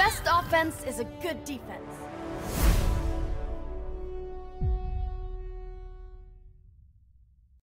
best offense is a good defense.